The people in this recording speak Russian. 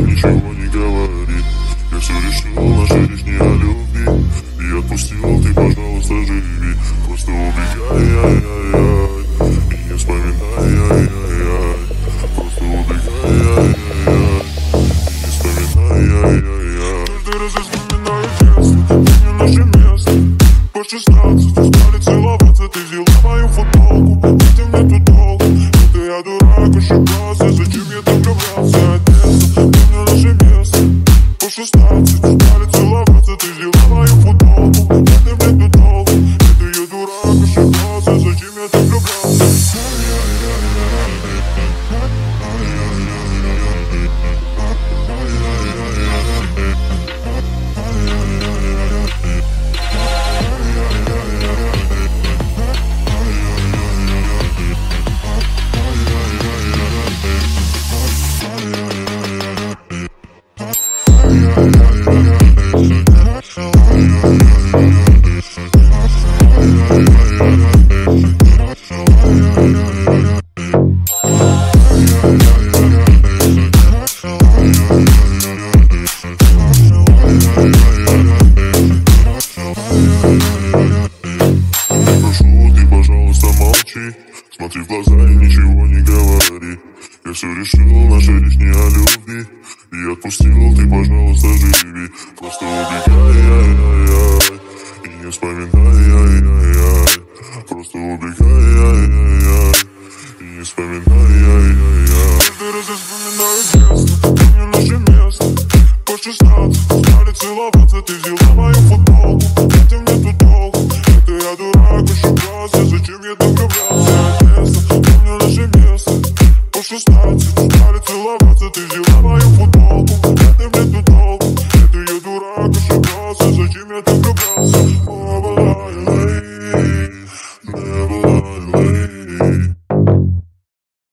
ничего не говорит. Я все решил, наша речь не о любви. И отпустил, ты, пожалуйста, живи. Просто убегай, я, я Зачем я молчи Смотри в глаза и ничего не говори. Я все решил, наша речь не о любви. И отпустил, ты, пожалуйста, живи. Просто убегай, ай, ай, ай. И не вспоминай, ай, ай, ай. Просто убегай, ай, ай, ай. И не вспоминай, ай, ай, ай. Каждый раз я вспоминаю детство Помню наше место. По шестнадцать Стали целоваться Ты взяла мою футболку. Хотя мне тут долго Это я дурак, еще стараться, стараться, ловаться Ты взяла мою футболку